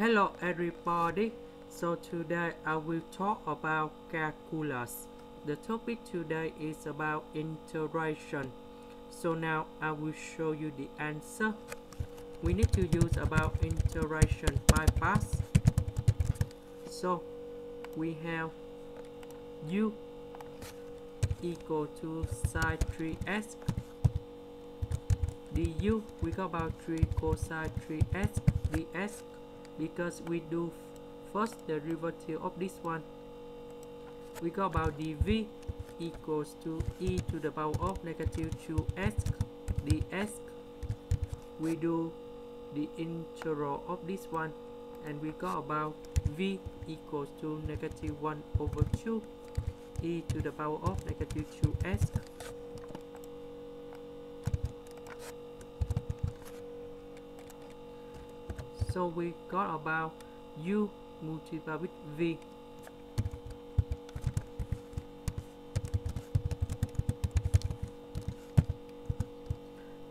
Hello everybody. So today I will talk about calculus. The topic today is about integration. So now I will show you the answer. We need to use about integration by parts. So we have u equal to sine 3x du we got about 3 cosine 3x dx because we do first derivative of this one. We got about dv equals to e to the power of negative 2x dx we do the integral of this one and we got about v equals to negative 1 over 2 e to the power of negative 2x so we got about u multiplied with v.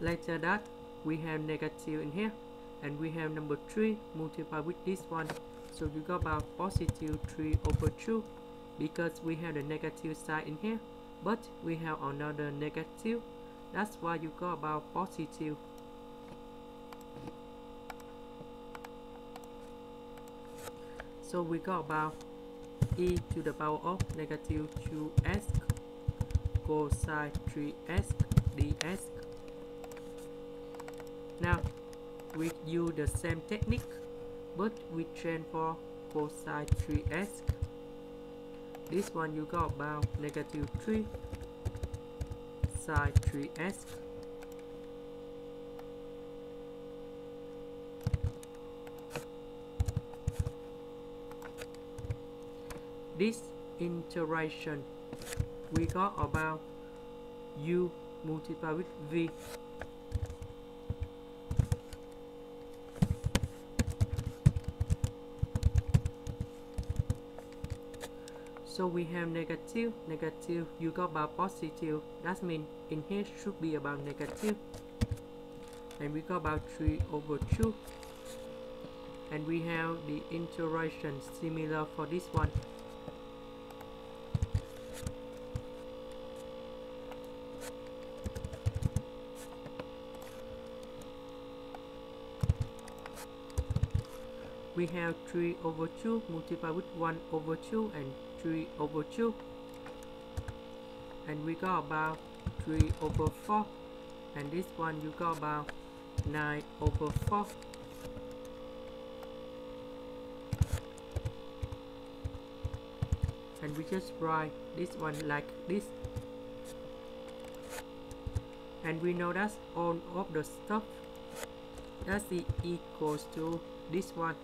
Later that we have negative in here and we have number 3 multiplied with this one. So you got about positive 3 over 2 because we have the negative sign in here but we have another negative. That's why you got about positive so we got about e to the power of negative 2x cosine 3x dx. Now we use the same technique but we change for cosine 3x this one you got about negative 3 sine 3x this integration we got about u multiplied with v. So we have negative negative you got about positive. That means in here should be about negative. and we got about 3 over 2 and we have the integration similar for this one we have 3 over 2 multiplied with 1 over 2 and 3 over 2 and we got about 3 over 4 and this one you got about 9 over 4 and we just write this one like this. And we know that's all of the stuff. That's the equals to this one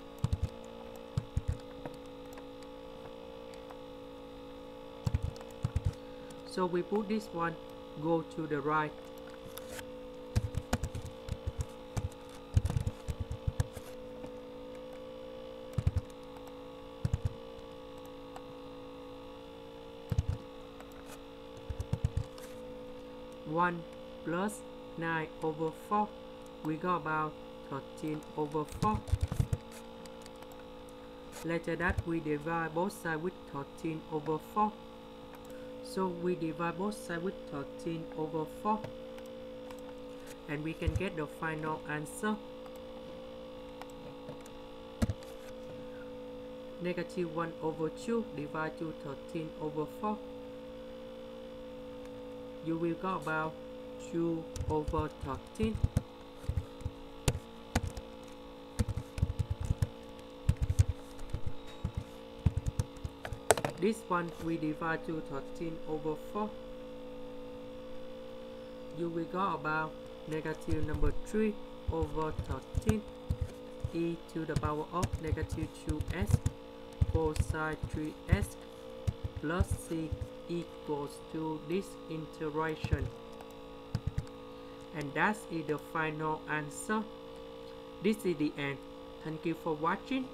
so we put this one go to the right. One plus 9 over 4 we got about 13 over 4 later that we divide both sides with 13 over 4 so we divide both sides with 13 over 4 and we can get the final answer. Negative 1 over 2 divided to 13 over 4 you will got about 2 over 13 this one we divide to 13 over 4 you will got about negative number 3 over 13 e to the power of negative 2x cosine 3x plus c equals to this integration and that is the final answer. This is the end. Thank you for watching